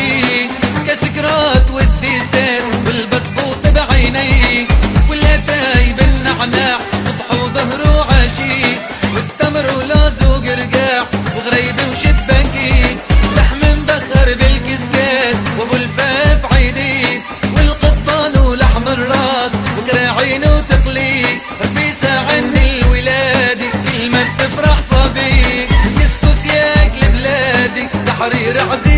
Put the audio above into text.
وحشي كسكرات والثيسات والبطبوط بعيني. والاتاي بالنعناع صبح وظهر وعشي والتمر ولوز وقرقاع وغريبي وشباكي لحم مبخر بالكسكات وابو الفاف عيدي والقطان ولحم الراس وكراعين وتقليد. ربيسة عن الولادي كلمة تفرح صبي كسكس ياكل بلادي تحرير عزيز.